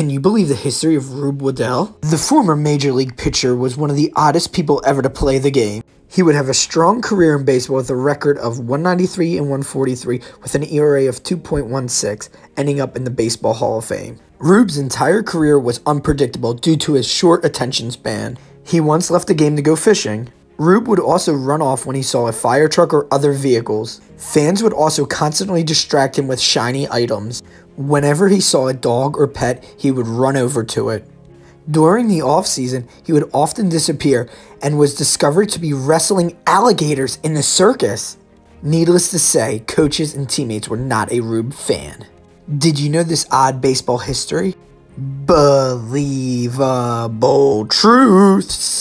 Can you believe the history of Rube Waddell? The former Major League pitcher was one of the oddest people ever to play the game. He would have a strong career in baseball with a record of 193 and 143 with an ERA of 2.16, ending up in the Baseball Hall of Fame. Rube's entire career was unpredictable due to his short attention span. He once left the game to go fishing. Rube would also run off when he saw a fire truck or other vehicles. Fans would also constantly distract him with shiny items. Whenever he saw a dog or pet, he would run over to it. During the off-season, he would often disappear and was discovered to be wrestling alligators in the circus. Needless to say, coaches and teammates were not a Rube fan. Did you know this odd baseball history? Believable truths.